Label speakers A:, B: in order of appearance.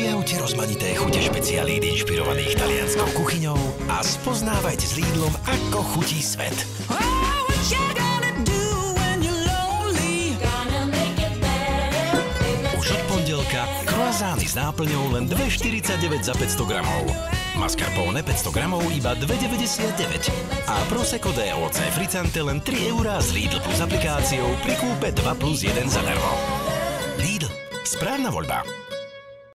A: Objavte rozmanité chute špecialít inšpirovaných talianskou kuchyňou a spoznávajte s Lidlom, ako chutí svet. Už od pondelka kroazány s náplňou len 2,49 za 500 gramov. Mascarpone 500 gramov iba 2,99 a Prosecco DOC Fricante len 3 eurá z Lidl plus aplikáciou pri kúpe 2 plus 1 zadarmo. Lidl. Správna voľba.